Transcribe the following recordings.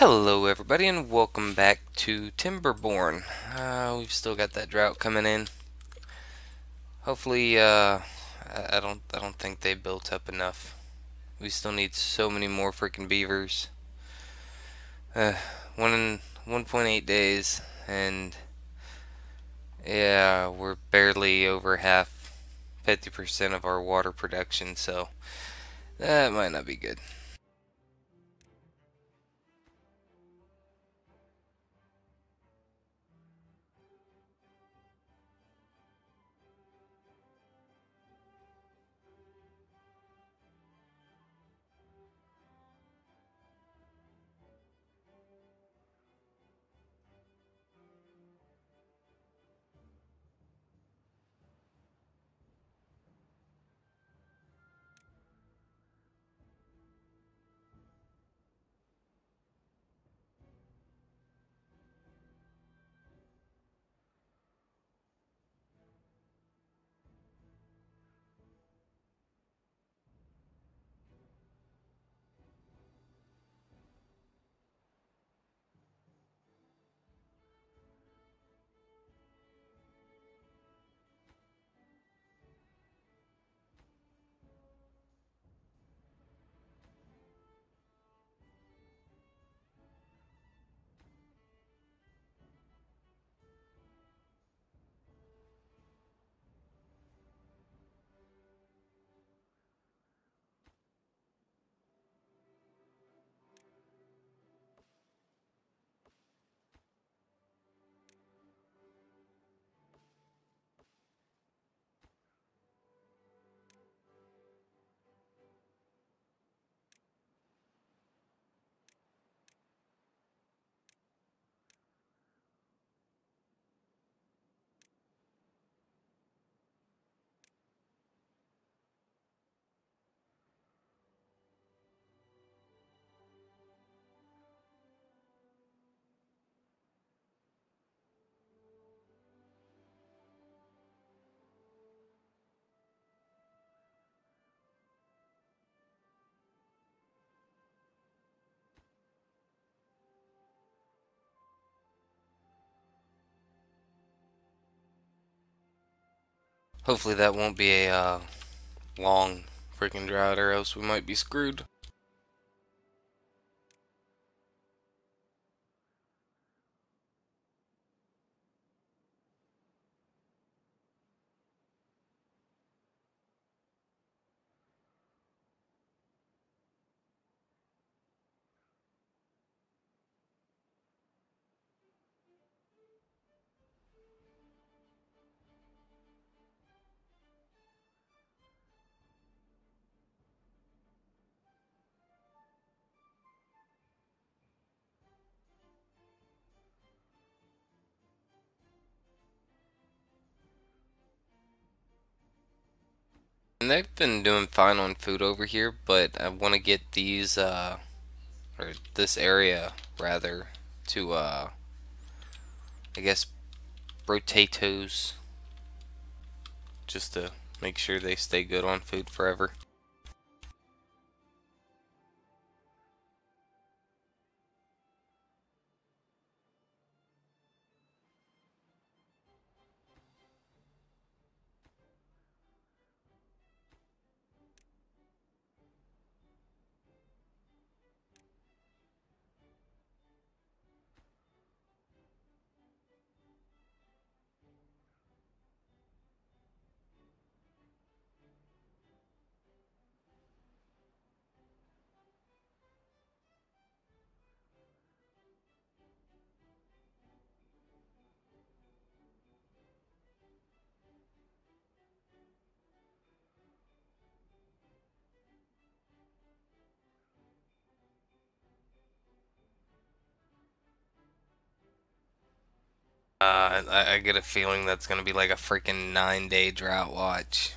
Hello everybody and welcome back to Timberborn. Uh, we've still got that drought coming in. Hopefully, uh, I don't, I don't think they built up enough. We still need so many more freaking beavers. Uh, one in 1.8 days, and yeah, we're barely over half, 50% of our water production, so that might not be good. Hopefully that won't be a uh, long freaking drought or else we might be screwed. And they've been doing fine on food over here, but I want to get these, uh, or this area, rather, to, uh, I guess, potatoes, just to make sure they stay good on food forever. Uh, I, I get a feeling that's gonna be like a freaking nine day drought watch.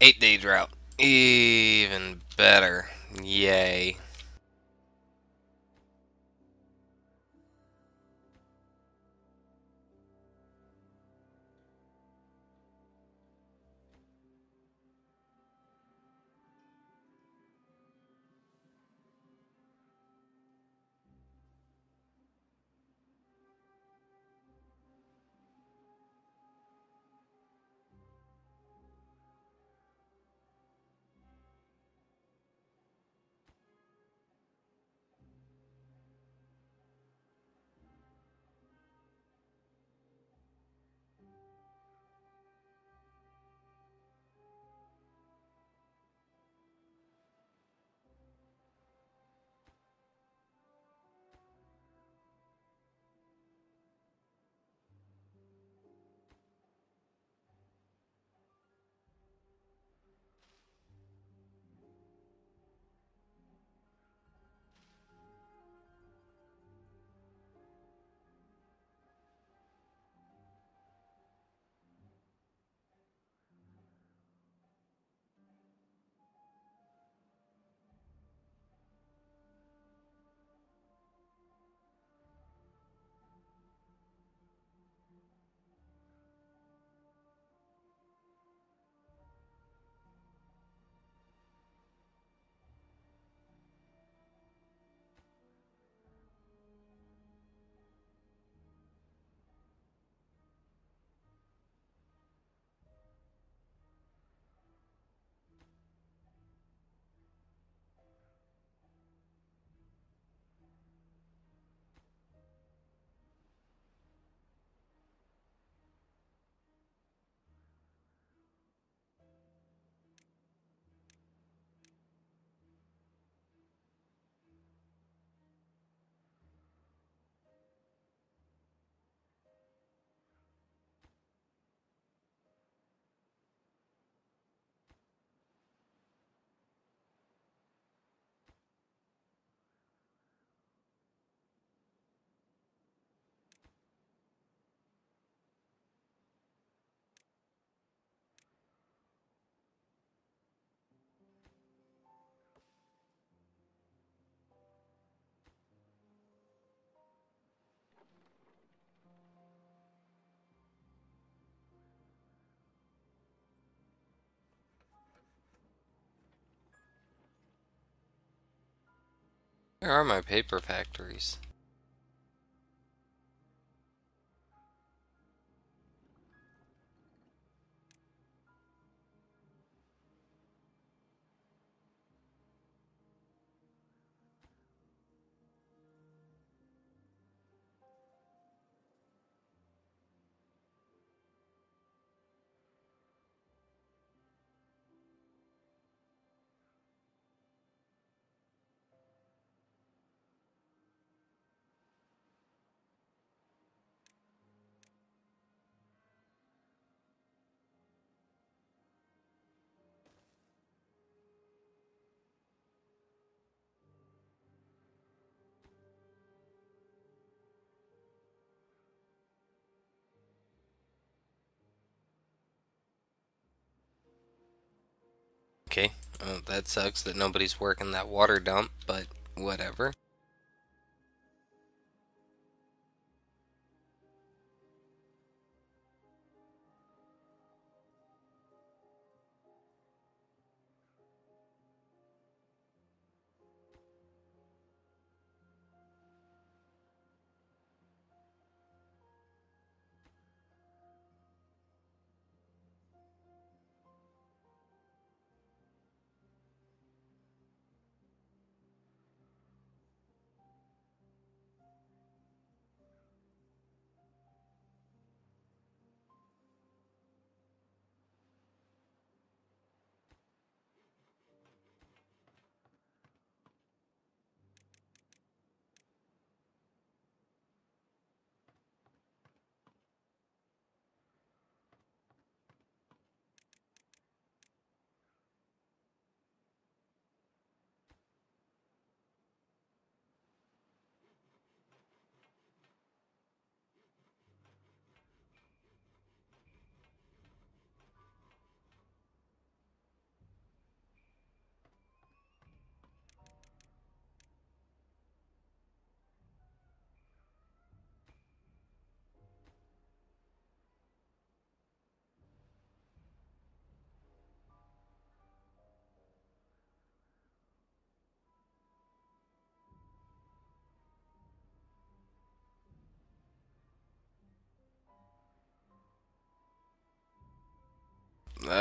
Eight day drought. Even better. Yay. Where are my paper factories? Okay, well, that sucks that nobody's working that water dump, but whatever.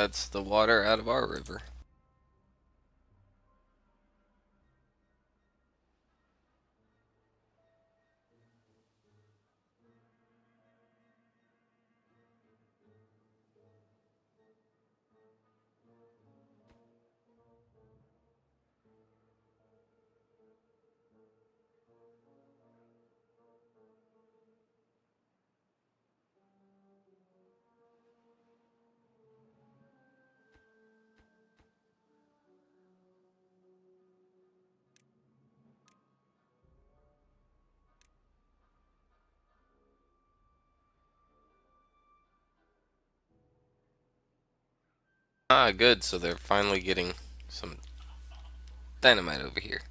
That's the water out of our river. Ah, good. So they're finally getting some dynamite over here.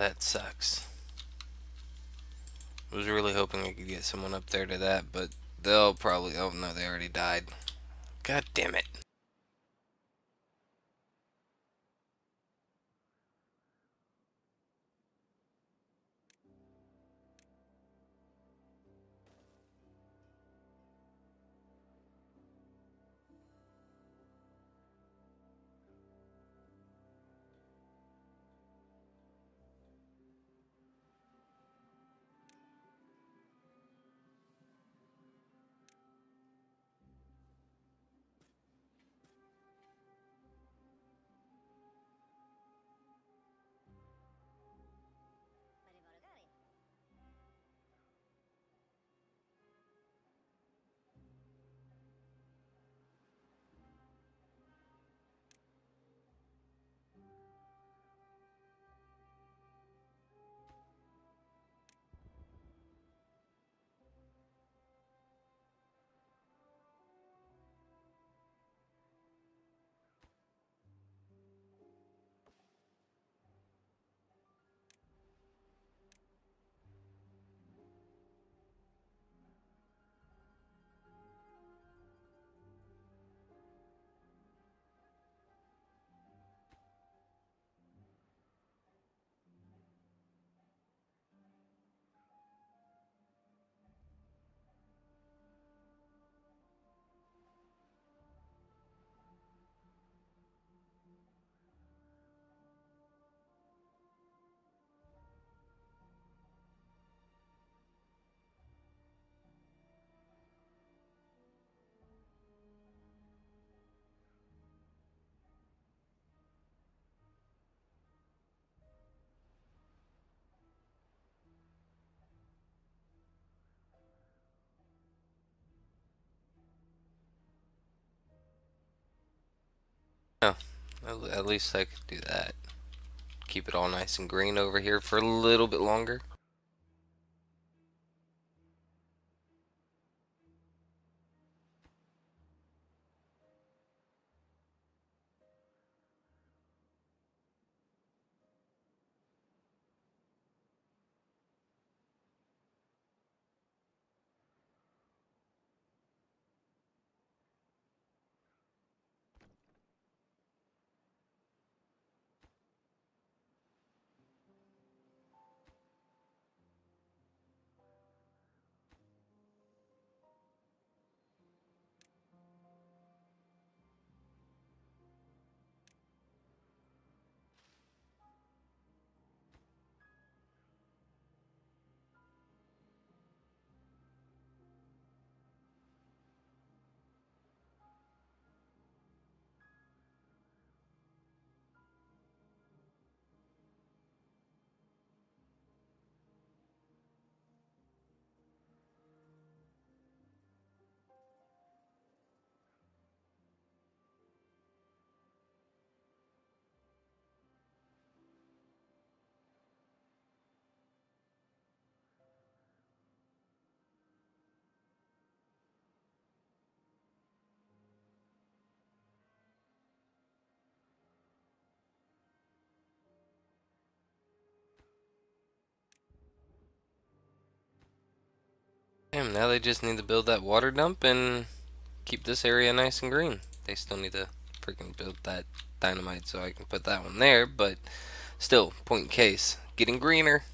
That sucks. I was really hoping I could get someone up there to that, but they'll probably... Oh, no, they already died. God damn it. Oh, yeah, at least I could do that. Keep it all nice and green over here for a little bit longer. Damn, now they just need to build that water dump and keep this area nice and green. They still need to freaking build that dynamite so I can put that one there, but still, point in case, getting greener.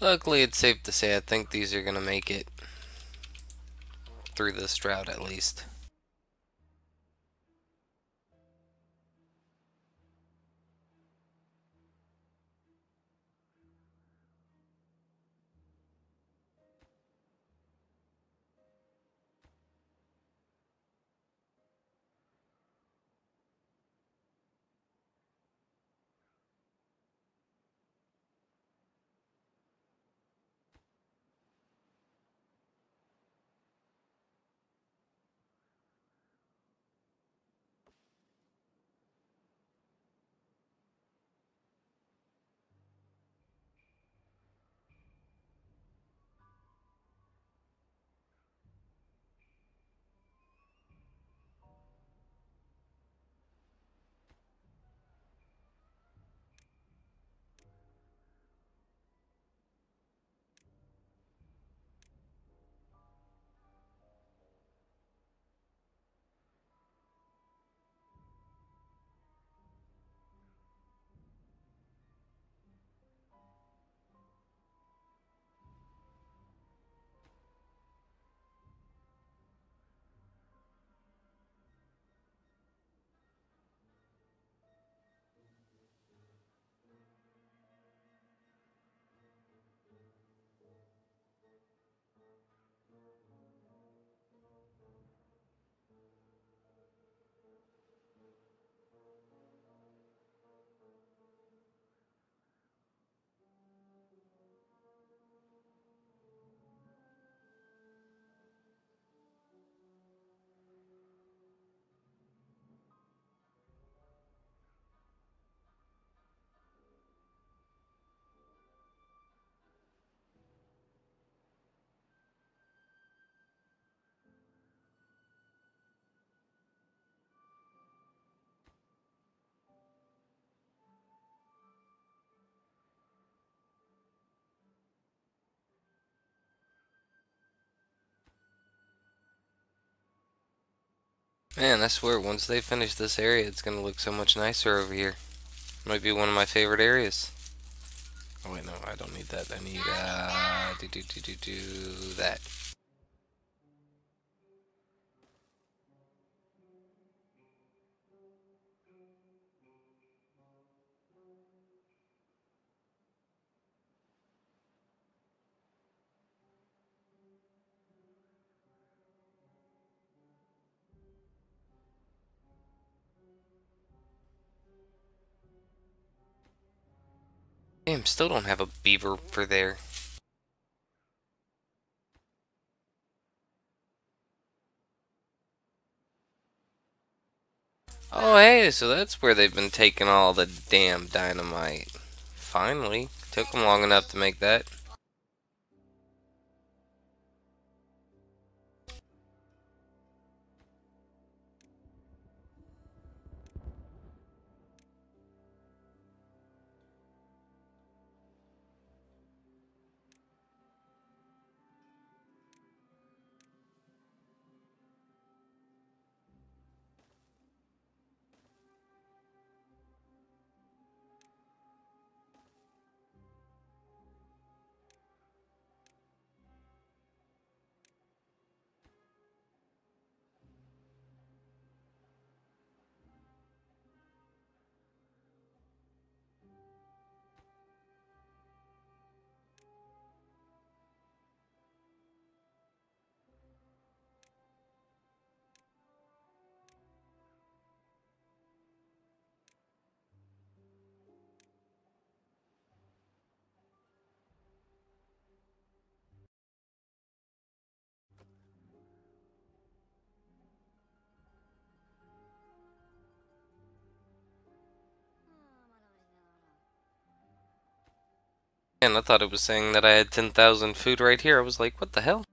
Luckily, it's safe to say I think these are going to make it through this drought at least. Man, I swear, once they finish this area, it's gonna look so much nicer over here. Might be one of my favorite areas. Oh wait, no, I don't need that. I need, uh, do, do, do, do, do that. Damn, still don't have a beaver for there. Oh, hey, so that's where they've been taking all the damn dynamite. Finally. Took them long enough to make that. And I thought it was saying that I had 10,000 food right here. I was like, what the hell?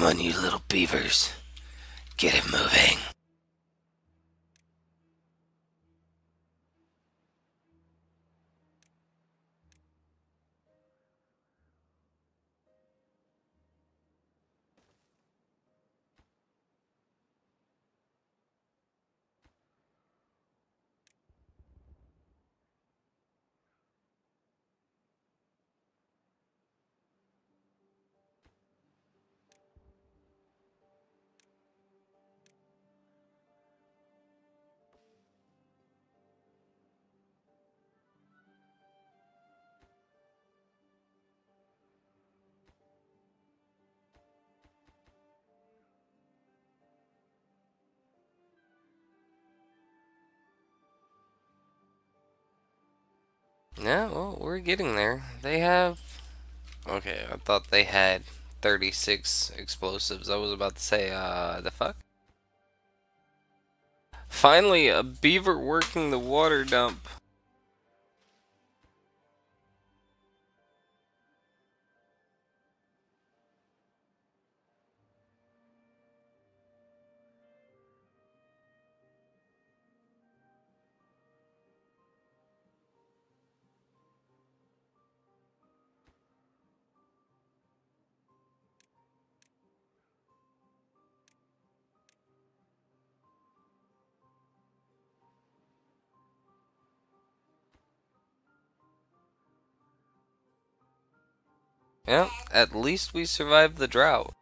Come on, you little beavers. Get it moving. Yeah, well, we're getting there. They have... Okay, I thought they had 36 explosives. I was about to say, uh, the fuck? Finally, a beaver working the water dump. Yeah, at least we survived the drought.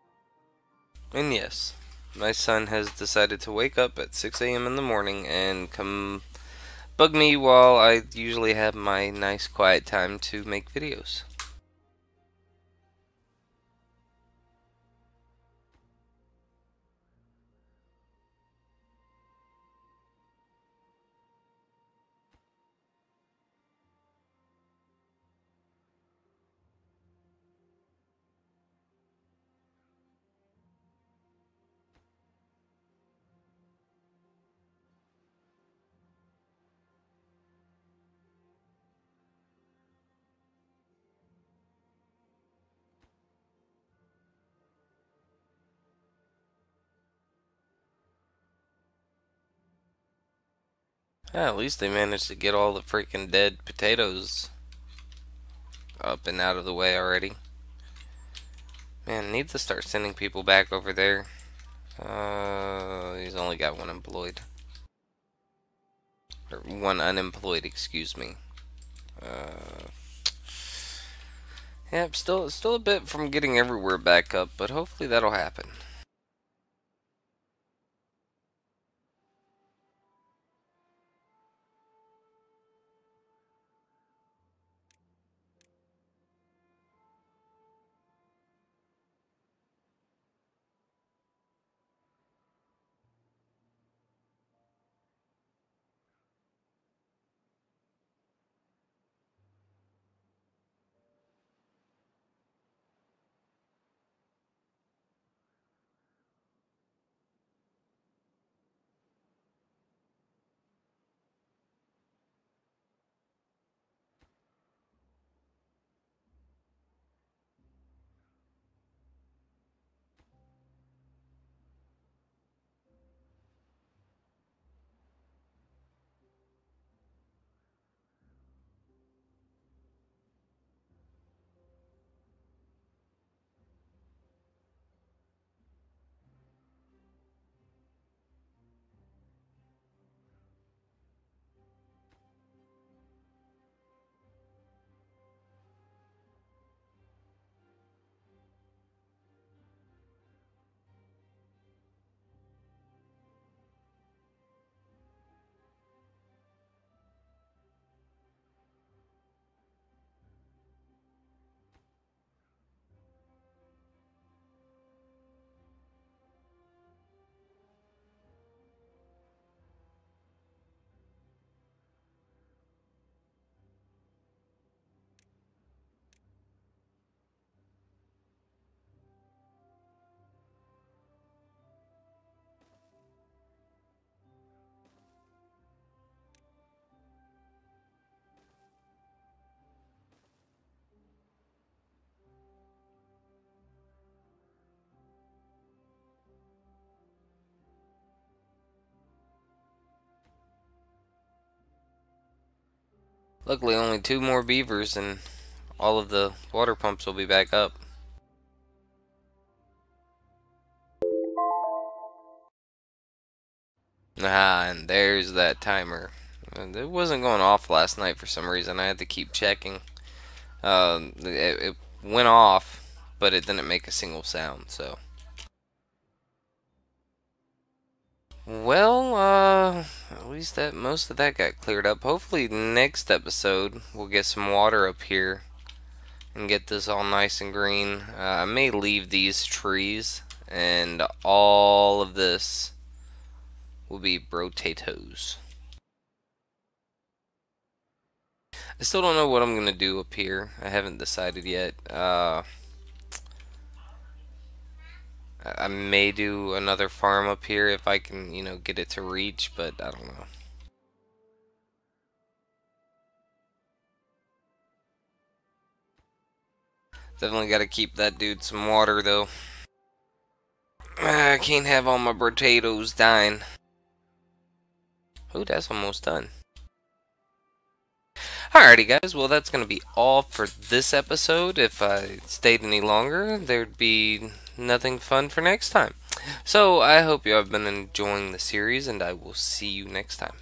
And yes, my son has decided to wake up at 6 a.m. in the morning and come bug me while I usually have my nice quiet time to make videos. Yeah, at least they managed to get all the freaking dead potatoes up and out of the way already. Man, need to start sending people back over there. Uh, he's only got one employed. Or one unemployed, excuse me. Uh, yeah, still, still a bit from getting everywhere back up, but hopefully that'll happen. Luckily, only two more beavers and all of the water pumps will be back up. Ah, and there's that timer. It wasn't going off last night for some reason. I had to keep checking. Um, it, it went off, but it didn't make a single sound, so. Well, uh, at least that most of that got cleared up. Hopefully next episode we'll get some water up here and get this all nice and green. Uh, I may leave these trees and all of this will be potatoes. I still don't know what I'm going to do up here. I haven't decided yet. Uh, I may do another farm up here if I can, you know, get it to reach, but I don't know. Definitely got to keep that dude some water, though. Ah, I can't have all my potatoes dying. Oh, that's almost done. Alrighty guys, well that's going to be all for this episode. If I stayed any longer, there'd be nothing fun for next time. So I hope you have been enjoying the series and I will see you next time.